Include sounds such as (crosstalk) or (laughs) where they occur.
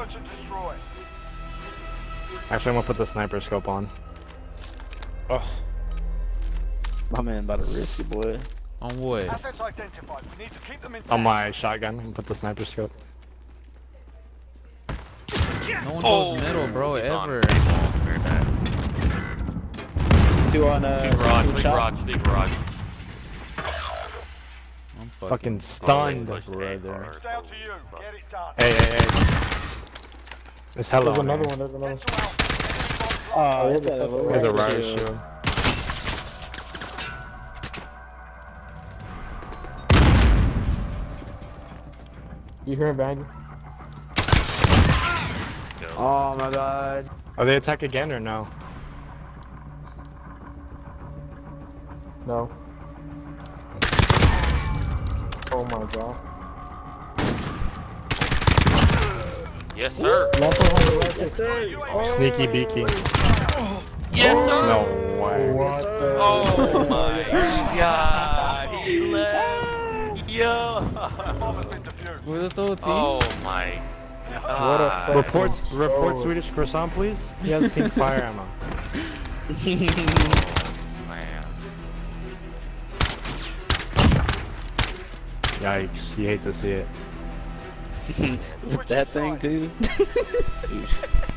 Search and destroy. Actually, I'm gonna put the sniper scope on. Oh. My man about to risk it, boy. On what? Assets identified. We need to keep them intact. On my shotgun, and put the sniper scope. No one Oh, goes middle, bro, he's ever. table. Very bad. Two on uh. Two garage, two garage, big garage. I'm fucking. Fucking stunned. Brother. down to you. Get it done. Hey, hey, hey. There's hella There's on another there. one, there's another one. Get to Alpha. Oh, There's that's a- uh, oh, a There's a riot riot shield. shield. You hear him banging? Oh my god. Are they attack again or no? No. Oh my god. Yes, sir. Left one on the left. Sneaky beaky. Yes, sir. No way. What the? Oh my god. He left. Yo. Bomb has been defused. With the throw T? Oh my What a god. fuck. Reports, report Oh. Swedish croissant, please. He has pink fire ammo. Man. (laughs) Yikes! You hate to see it. (laughs) that thing too. (laughs)